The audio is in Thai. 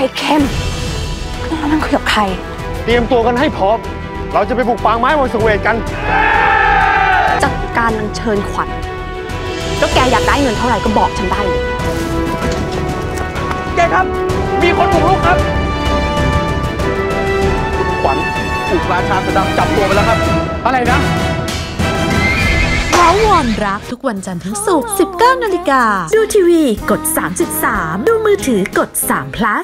ให้เข้มแล้วนั่งคุยกับใคร เตรียมตัวกันให้พร้อม เราจะไปบุกปางไม้บนสเวตกัน จัดการนั่งเชิญขวัญแล้วแกอยากได้เงินเท่าไหร่ก็บอกฉันได้เลยแกครับ มีคนบุกรุกครับขวัญถูกราชาสืดำจับตัวไปแล้วครับ อะไรนะว้าววอนรักทุกวันจันทร์ถึงศุกร์19นาฬิกา ดูทีวีกด 3.3 ดูมือถือกด3 plus